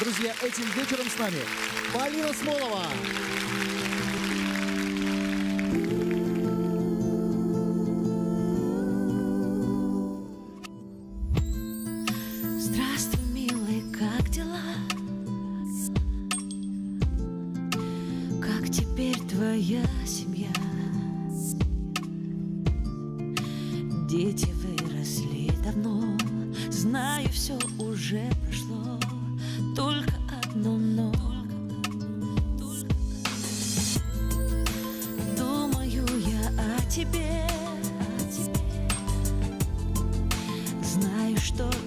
Друзья, этим вечером с нами Полина Смолова. Здравствуй, милый, как дела? Как теперь твоя семья? Дети выросли давно, знаю, все уже прошло. что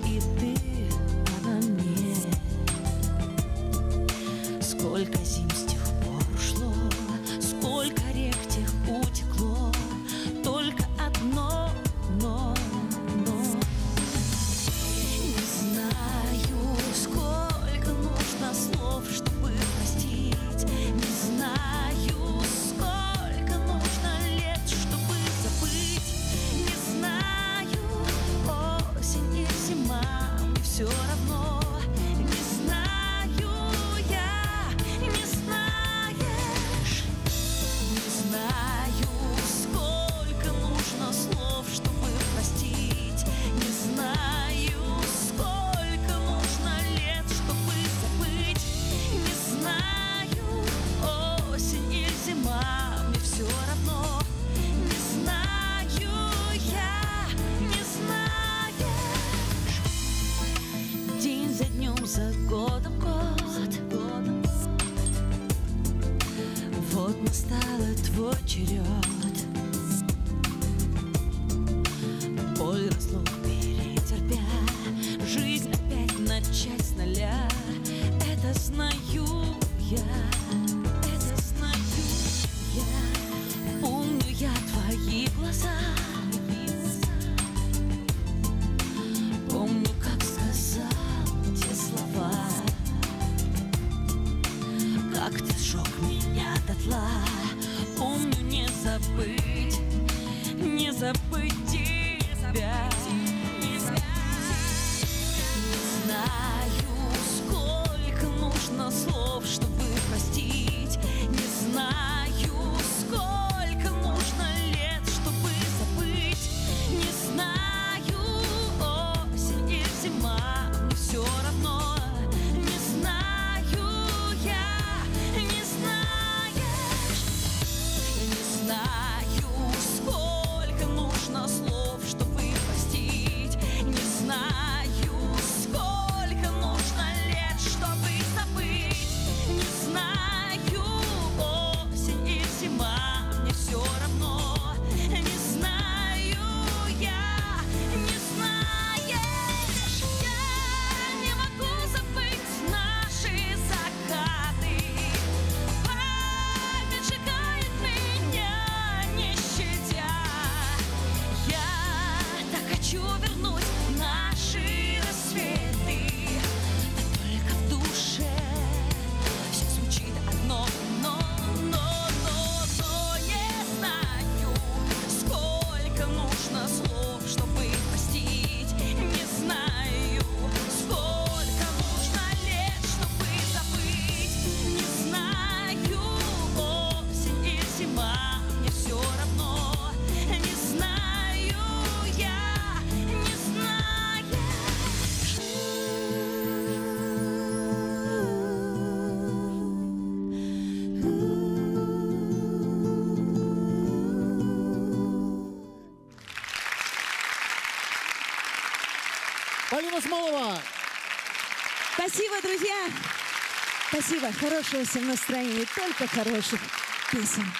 should have known. настала твой черед. Боль разлук перетерпя Жизнь опять начать с нуля. светла Помню не забыть, не забыть тебя. Вернусь. Полина Смолова. Спасибо, друзья. Спасибо. Хорошего всем настроения. Только хороших песен.